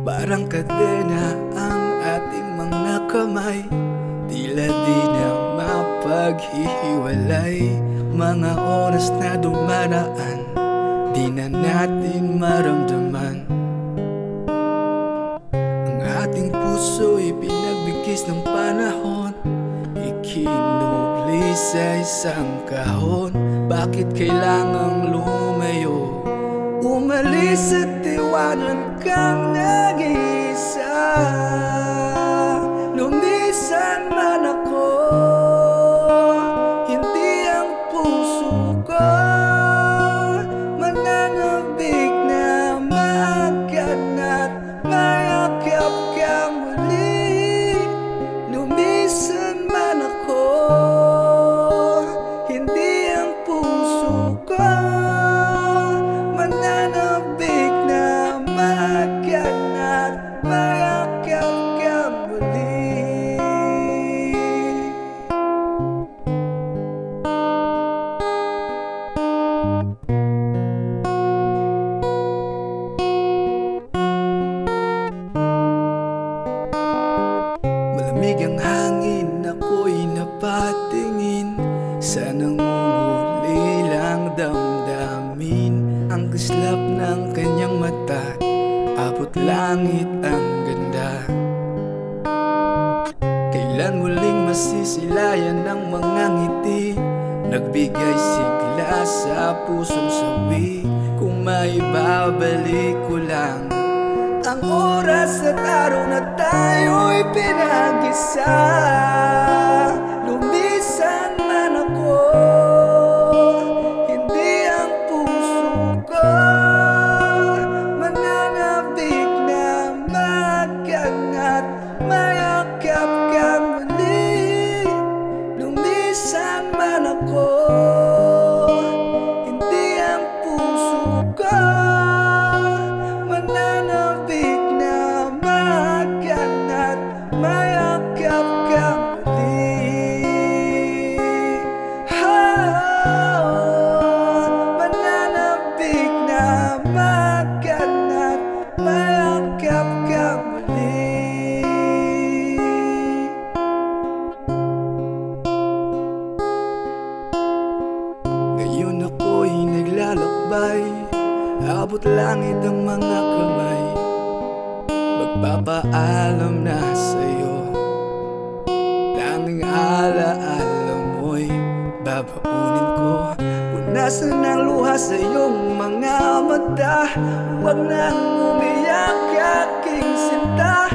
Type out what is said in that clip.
Parang kadena ang ating mga kamay. Tila di na mapaghihiwalay. Mga oras na dumaraan Di na natin maramdaman. Ang ating puso'y pinagbigkis ng panahon. Ikinubli sa isang kahon. Bakit kailangang lumayo Umalis at iwanan kang nag-iisa damdamin Ang kislap ng kanyang mata Abot langit ang ganda. Kailan muling masisilayan ng mga ngiti? Nagbigay sigla sa pusong sawi. Kung may babalik ko lang ang oras at araw na tayo'y pinag-isa Man ako naglalakbay Abot langit ang mga kamay. Magpapaalam na sa'yo. Tanging alaala mo'y babaunin ko Punasan ang luha sa iyong mga mata. Huwag nang umiyak aking sinta